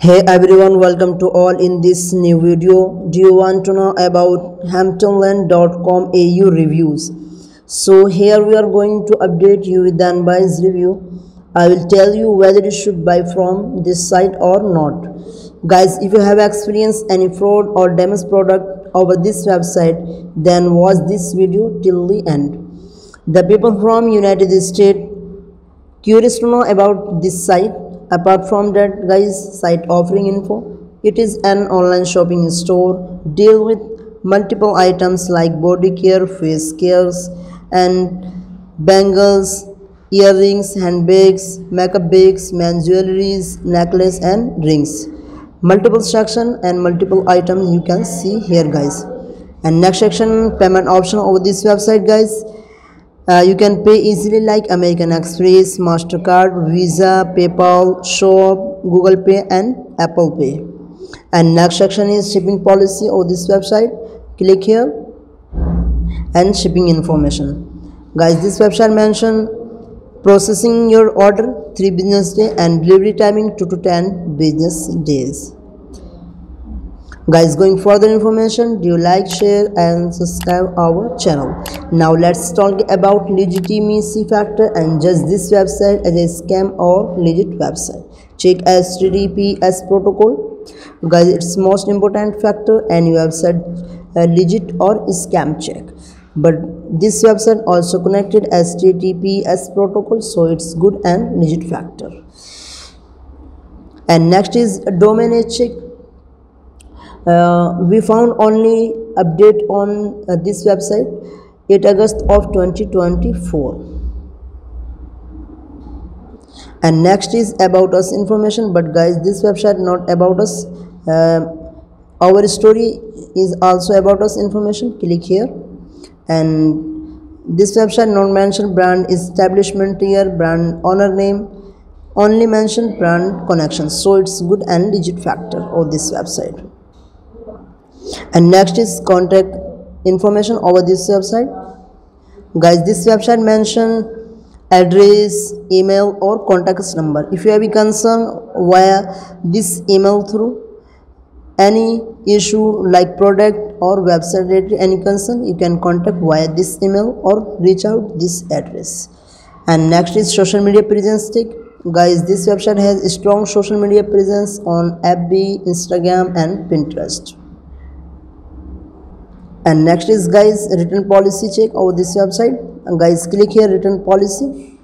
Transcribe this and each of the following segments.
Hey everyone, welcome to all in this new video. Do you want to know about hamptonlane.com AU reviews? So here we are going to update you with the unbiased review. I will tell you whether you should buy from this site or not. Guys, if you have experienced any fraud or damaged product over this website, then watch this video till the end. The people from United States curious to know about this site apart from that guys site offering info. It is an online shopping store. Deal with multiple items like body care face cares and bangles earrings handbags makeup bags men's jewelries necklace and rings. Multiple section and multiple items you can see here guys. And next section payment option over this website guys uh, you can pay easily like American Express, MasterCard, Visa, PayPal, Shop, Google Pay and Apple Pay. And next section is shipping policy of this website. Click here and shipping information. Guys, this website mention processing your order 3 business day and delivery timing 2 to 10 business days guys going further information do you like share and subscribe our channel. Now let's talk about legitimacy factor and just this website as a scam or legit website. Check https protocol. Guys it's most important factor and you have said legit or scam check. But this website also connected https protocol so it's good and legit factor. And next is domain check we found only update on uh, this website 8 August of 2024 and next is about us information but guys this website not about us. Uh, our story is also about us information. Click here. And this website not mention brand establishment here brand owner name. Only mention brand connection. So it's good and legit factor of this website and next is contact information over this website. Guys this website mention address email or contact number. If you have a concern via this email through any issue like product or website related any concern you can contact via this email or reach out this address. And next is social media presence tick. Guys this website has strong social media presence on fb instagram and pinterest and next is guys return policy check over this website. And guys click here return policy.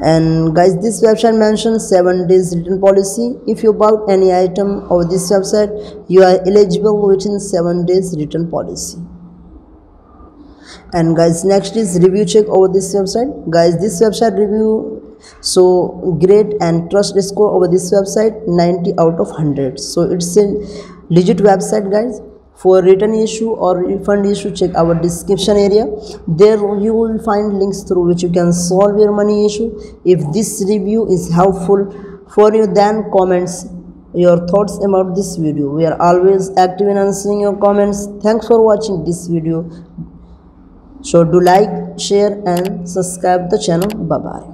And guys this website mentions seven days return policy. If you bought any item over this website you are eligible within seven days return policy. And guys next is review check over this website. Guys this website review so great and trust score over this website 90 out of 100 so it's a legit website guys for return issue or refund issue check our description area. There you will find links through which you can solve your money issue. If this review is helpful for you then comments your thoughts about this video. We are always active in answering your comments. Thanks for watching this video. So do like share and subscribe the channel. Bye bye